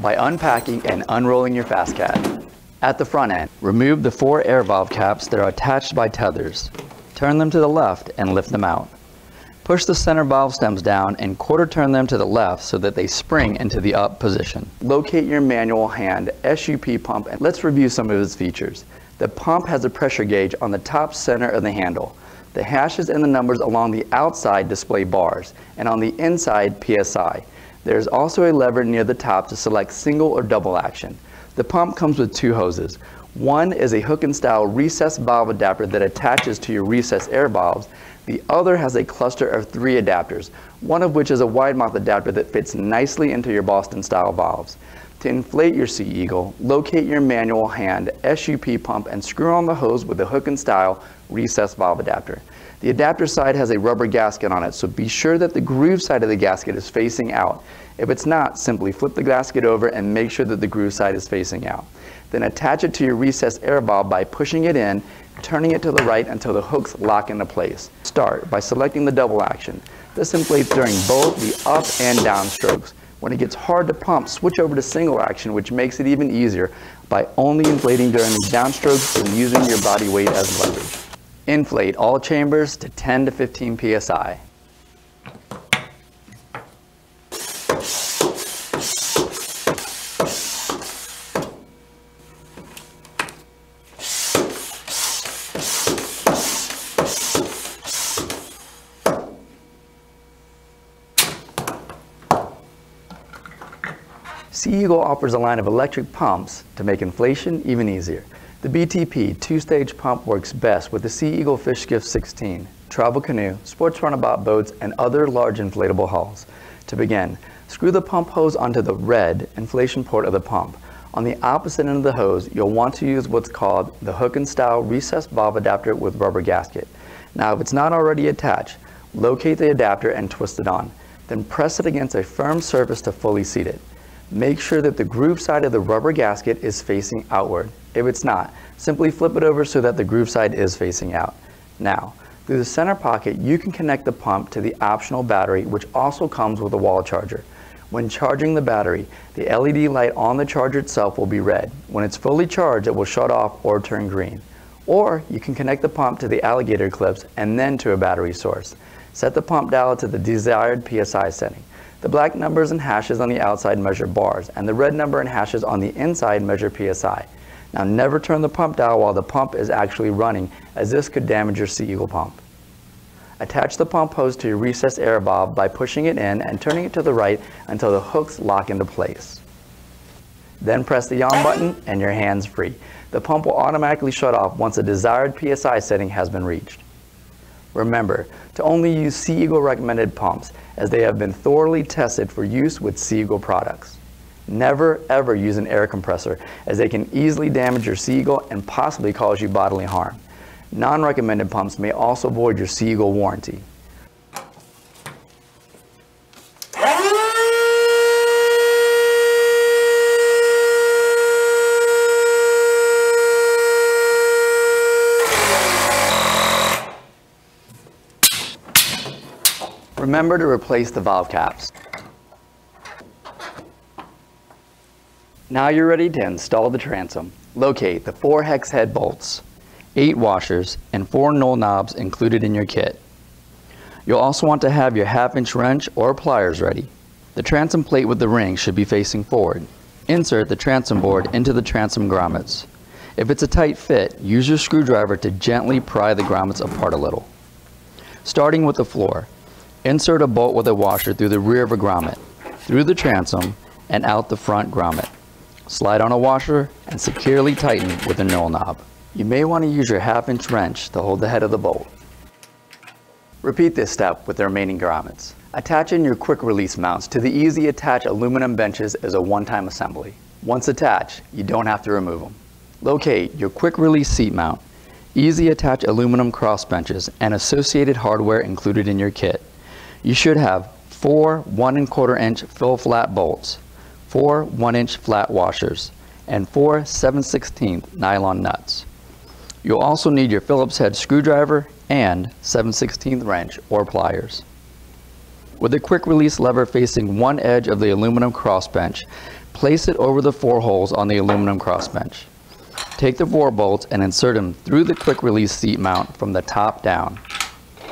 by unpacking and unrolling your FastCat. At the front end, remove the four air valve caps that are attached by tethers. Turn them to the left and lift them out. Push the center valve stems down and quarter turn them to the left so that they spring into the up position. Locate your manual hand SUP pump and let's review some of its features. The pump has a pressure gauge on the top center of the handle. The hashes and the numbers along the outside display bars and on the inside PSI. There is also a lever near the top to select single or double action. The pump comes with two hoses. One is a hook and style recessed valve adapter that attaches to your recessed air valves the other has a cluster of three adapters, one of which is a wide mouth adapter that fits nicely into your Boston style valves. To inflate your Sea Eagle, locate your manual hand SUP pump and screw on the hose with the hook and style recessed valve adapter. The adapter side has a rubber gasket on it, so be sure that the groove side of the gasket is facing out. If it's not, simply flip the gasket over and make sure that the groove side is facing out. Then attach it to your recessed air valve by pushing it in turning it to the right until the hooks lock into place. Start by selecting the double action. This inflates during both the up and down strokes. When it gets hard to pump, switch over to single action, which makes it even easier by only inflating during the downstrokes and using your body weight as leverage. Inflate all chambers to 10 to 15 psi. Sea Eagle offers a line of electric pumps to make inflation even easier. The BTP two-stage pump works best with the Sea Eagle FishSkiff 16, travel canoe, sports runabout boats, and other large inflatable hulls. To begin, screw the pump hose onto the red inflation port of the pump. On the opposite end of the hose, you'll want to use what's called the hook and style recessed valve adapter with rubber gasket. Now, if it's not already attached, locate the adapter and twist it on. Then press it against a firm surface to fully seat it. Make sure that the groove side of the rubber gasket is facing outward. If it's not, simply flip it over so that the groove side is facing out. Now, through the center pocket, you can connect the pump to the optional battery, which also comes with a wall charger. When charging the battery, the LED light on the charger itself will be red. When it's fully charged, it will shut off or turn green. Or you can connect the pump to the alligator clips and then to a battery source. Set the pump dial to the desired PSI setting. The black numbers and hashes on the outside measure bars, and the red number and hashes on the inside measure PSI. Now never turn the pump dial while the pump is actually running, as this could damage your Sea Eagle pump. Attach the pump hose to your recessed air valve by pushing it in and turning it to the right until the hooks lock into place. Then press the on button and your hand's free. The pump will automatically shut off once the desired PSI setting has been reached. Remember to only use Sea Eagle recommended pumps as they have been thoroughly tested for use with Sea Eagle products. Never ever use an air compressor as they can easily damage your Sea Eagle and possibly cause you bodily harm. Non-recommended pumps may also void your Sea Eagle warranty. Remember to replace the valve caps. Now you're ready to install the transom. Locate the four hex head bolts, eight washers, and four knurled knobs included in your kit. You'll also want to have your half inch wrench or pliers ready. The transom plate with the ring should be facing forward. Insert the transom board into the transom grommets. If it's a tight fit, use your screwdriver to gently pry the grommets apart a little. Starting with the floor, Insert a bolt with a washer through the rear of a grommet, through the transom, and out the front grommet. Slide on a washer and securely tighten with a knurled knob. You may want to use your half inch wrench to hold the head of the bolt. Repeat this step with the remaining grommets. Attaching your quick release mounts to the easy attach aluminum benches as a one-time assembly. Once attached, you don't have to remove them. Locate your quick release seat mount, easy attach aluminum cross benches, and associated hardware included in your kit you should have four one and quarter inch fill flat bolts, four one inch flat washers, and four 7 16 nylon nuts. You'll also need your Phillips head screwdriver and 7 16 wrench or pliers. With a quick release lever facing one edge of the aluminum crossbench, Place it over the four holes on the aluminum crossbench. Take the four bolts and insert them through the quick release seat mount from the top down.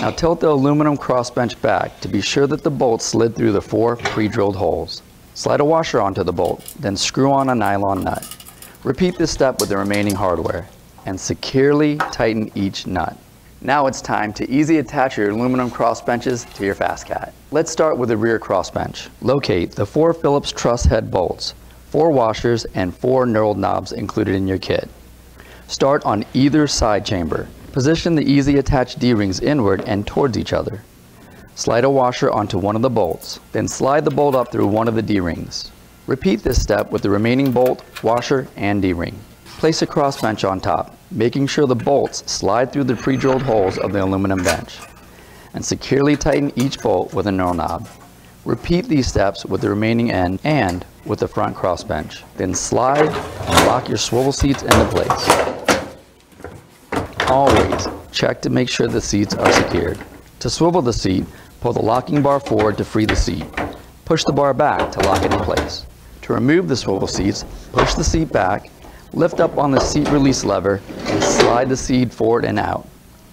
Now tilt the aluminum crossbench back to be sure that the bolts slid through the four pre-drilled holes. Slide a washer onto the bolt, then screw on a nylon nut. Repeat this step with the remaining hardware and securely tighten each nut. Now it's time to easy attach your aluminum crossbenches to your FastCat. Let's start with the rear crossbench. Locate the four Phillips truss head bolts, four washers, and four knurled knobs included in your kit. Start on either side chamber. Position the easy attach D-rings inward and towards each other. Slide a washer onto one of the bolts, then slide the bolt up through one of the D-rings. Repeat this step with the remaining bolt, washer, and D-ring. Place a crossbench on top, making sure the bolts slide through the pre-drilled holes of the aluminum bench. And securely tighten each bolt with a knurl knob. Repeat these steps with the remaining end and with the front crossbench. Then slide and lock your swivel seats into place. Always check to make sure the seats are secured. To swivel the seat, pull the locking bar forward to free the seat. Push the bar back to lock it in place. To remove the swivel seats, push the seat back Lift up on the seat release lever and slide the seat forward and out.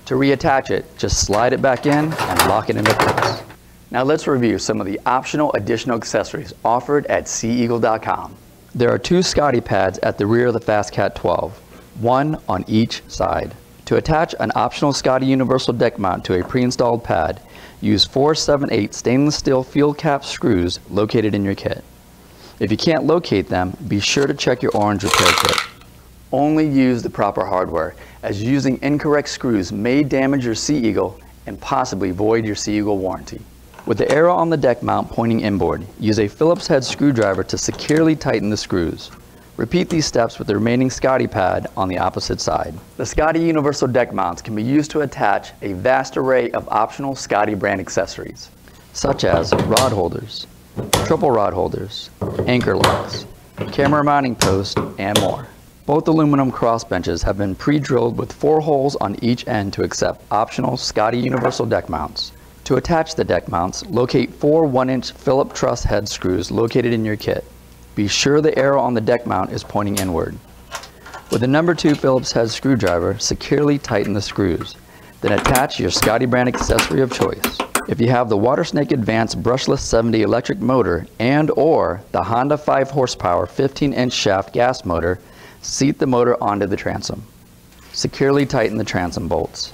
To reattach it, just slide it back in and lock it into place. Now let's review some of the optional additional accessories offered at SeaEagle.com. There are two Scotty pads at the rear of the FastCat 12, one on each side. To attach an optional Scotty Universal deck mount to a pre-installed pad, use 478 stainless steel field cap screws located in your kit. If you can't locate them, be sure to check your orange repair kit. Only use the proper hardware, as using incorrect screws may damage your Sea Eagle and possibly void your Sea Eagle warranty. With the arrow on the deck mount pointing inboard, use a Phillips head screwdriver to securely tighten the screws. Repeat these steps with the remaining Scotty pad on the opposite side. The Scotty Universal deck mounts can be used to attach a vast array of optional Scotty brand accessories, such as rod holders, triple rod holders, anchor locks, camera mounting post, and more. Both aluminum crossbenches have been pre-drilled with four holes on each end to accept optional Scotty Universal deck mounts. To attach the deck mounts, locate four 1-inch Phillip truss head screws located in your kit. Be sure the arrow on the deck mount is pointing inward. With the number 2 Phillips head screwdriver, securely tighten the screws. Then attach your Scotty brand accessory of choice. If you have the WaterSnake Advanced brushless 70 electric motor and or the Honda 5 horsepower 15 inch shaft gas motor, seat the motor onto the transom. Securely tighten the transom bolts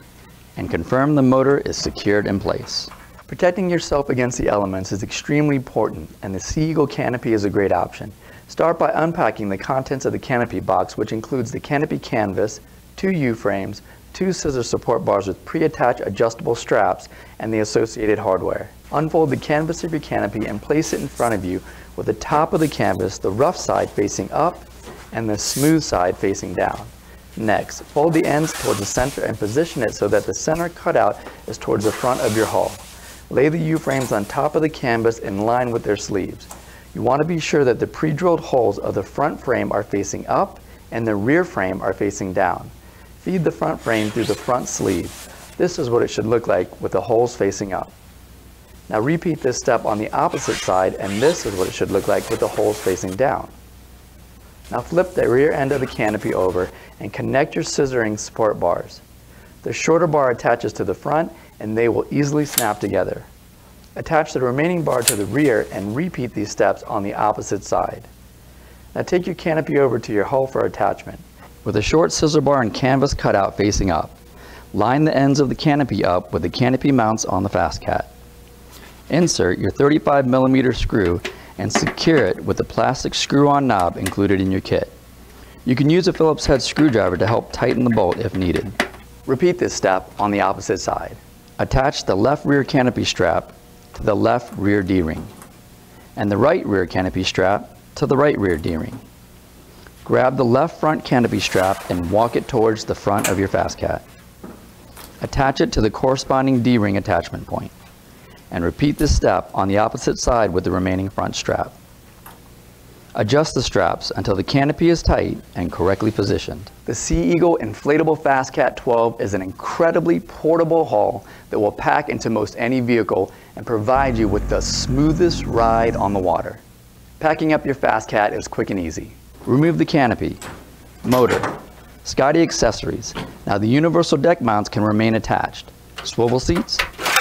and confirm the motor is secured in place. Protecting yourself against the elements is extremely important and the Sea Eagle canopy is a great option. Start by unpacking the contents of the canopy box which includes the canopy canvas, two U-frames, two scissor support bars with pre-attached adjustable straps, and the associated hardware. Unfold the canvas of your canopy and place it in front of you with the top of the canvas, the rough side facing up, and the smooth side facing down. Next, fold the ends towards the center and position it so that the center cutout is towards the front of your hull. Lay the U-frames on top of the canvas in line with their sleeves. You want to be sure that the pre-drilled holes of the front frame are facing up and the rear frame are facing down. Feed the front frame through the front sleeve. This is what it should look like with the holes facing up. Now repeat this step on the opposite side and this is what it should look like with the holes facing down. Now flip the rear end of the canopy over and connect your scissoring support bars. The shorter bar attaches to the front and they will easily snap together. Attach the remaining bar to the rear and repeat these steps on the opposite side. Now take your canopy over to your hull for attachment. With a short scissor bar and canvas cutout facing up, line the ends of the canopy up with the canopy mounts on the FastCat. Insert your 35 millimeter screw and secure it with the plastic screw-on knob included in your kit. You can use a Phillips head screwdriver to help tighten the bolt if needed. Repeat this step on the opposite side. Attach the left rear canopy strap to the left rear D-ring and the right rear canopy strap to the right rear D-ring. Grab the left front canopy strap and walk it towards the front of your FastCat. Attach it to the corresponding D-ring attachment point and repeat this step on the opposite side with the remaining front strap. Adjust the straps until the canopy is tight and correctly positioned. The Sea Eagle Inflatable FastCat 12 is an incredibly portable hull that will pack into most any vehicle and provide you with the smoothest ride on the water. Packing up your Fast Cat is quick and easy. Remove the canopy, motor, Scotty accessories. Now the universal deck mounts can remain attached. Swivel seats,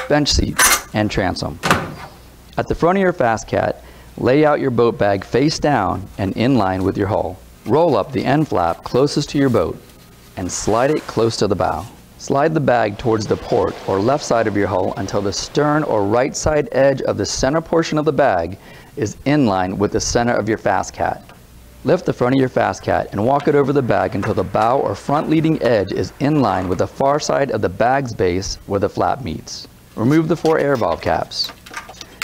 bench seats, and transom. At the front of your Fast Cat, lay out your boat bag face down and in line with your hull. Roll up the end flap closest to your boat and slide it close to the bow. Slide the bag towards the port or left side of your hull until the stern or right side edge of the center portion of the bag is in line with the center of your Fast Cat. Lift the front of your Fast Cat and walk it over the bag until the bow or front leading edge is in line with the far side of the bag's base where the flap meets. Remove the four air valve caps.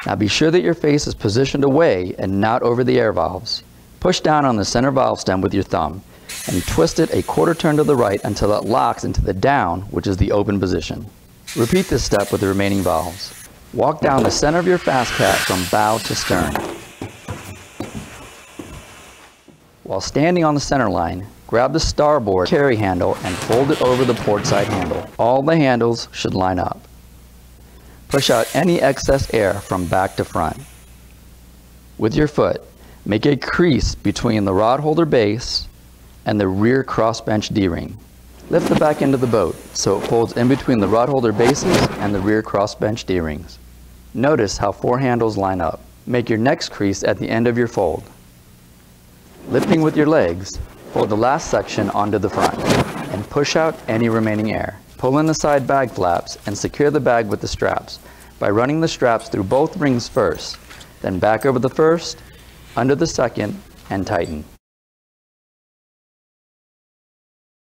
Now be sure that your face is positioned away and not over the air valves. Push down on the center valve stem with your thumb and twist it a quarter turn to the right until it locks into the down, which is the open position. Repeat this step with the remaining valves. Walk down the center of your Fast Cat from bow to stern. While standing on the center line, grab the starboard carry handle and fold it over the port side handle. All the handles should line up. Push out any excess air from back to front. With your foot, make a crease between the rod holder base and the rear crossbench D-ring. Lift the back end of the boat so it folds in between the rod holder bases and the rear crossbench D-rings. Notice how four handles line up. Make your next crease at the end of your fold. Lifting with your legs, fold the last section onto the front and push out any remaining air. Pull in the side bag flaps and secure the bag with the straps by running the straps through both rings first, then back over the first, under the second, and tighten.